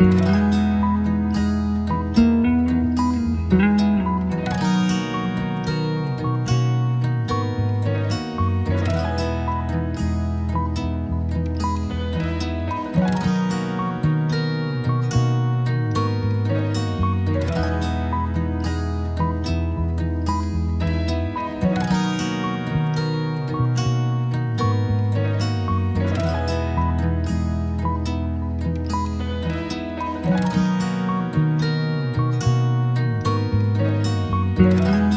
Bye. thank you.